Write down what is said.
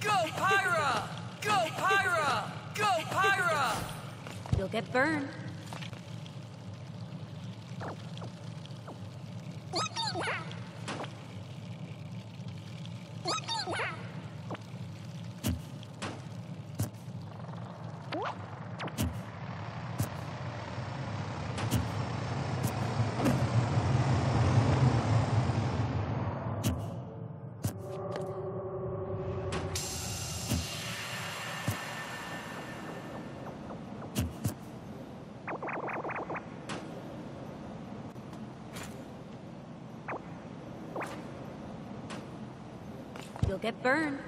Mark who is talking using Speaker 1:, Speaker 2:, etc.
Speaker 1: Go, Pyra! Go, Pyra! Go, Pyra! You'll get burned. You'll get burned.